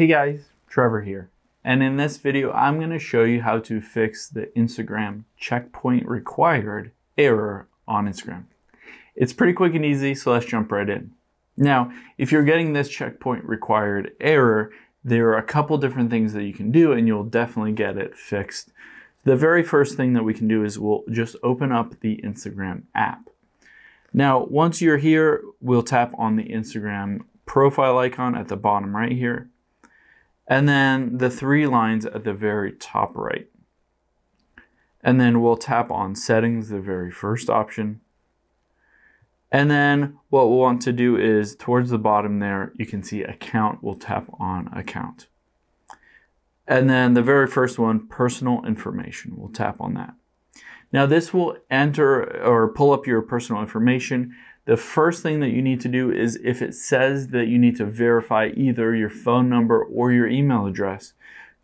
Hey guys, Trevor here. And in this video, I'm going to show you how to fix the Instagram checkpoint required error on Instagram. It's pretty quick and easy, so let's jump right in. Now, if you're getting this checkpoint required error, there are a couple different things that you can do and you'll definitely get it fixed. The very first thing that we can do is we'll just open up the Instagram app. Now, once you're here, we'll tap on the Instagram profile icon at the bottom right here, and then the three lines at the very top right. And then we'll tap on settings, the very first option. And then what we'll want to do is towards the bottom there, you can see account, we'll tap on account. And then the very first one, personal information, we'll tap on that. Now this will enter or pull up your personal information. The first thing that you need to do is if it says that you need to verify either your phone number or your email address,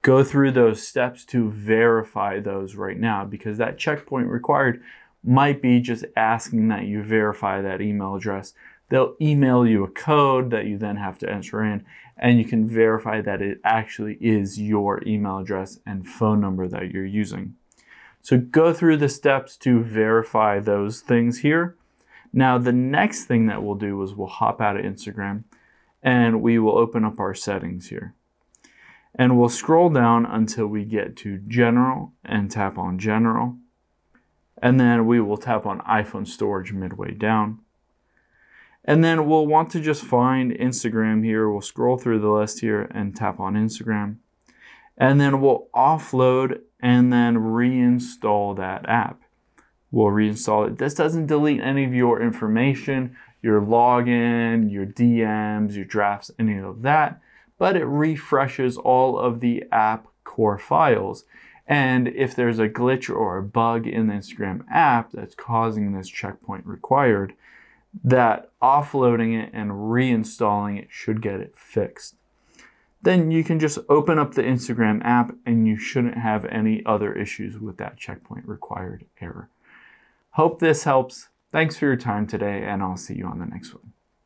go through those steps to verify those right now because that checkpoint required might be just asking that you verify that email address. They'll email you a code that you then have to enter in and you can verify that it actually is your email address and phone number that you're using. So go through the steps to verify those things here. Now the next thing that we'll do is we'll hop out of Instagram and we will open up our settings here. And we'll scroll down until we get to general and tap on general. And then we will tap on iPhone storage midway down. And then we'll want to just find Instagram here. We'll scroll through the list here and tap on Instagram. And then we'll offload and then reinstall that app. We'll reinstall it. This doesn't delete any of your information, your login, your DMs, your drafts, any of that, but it refreshes all of the app core files. And if there's a glitch or a bug in the Instagram app that's causing this checkpoint required, that offloading it and reinstalling it should get it fixed then you can just open up the Instagram app and you shouldn't have any other issues with that checkpoint required error. Hope this helps. Thanks for your time today, and I'll see you on the next one.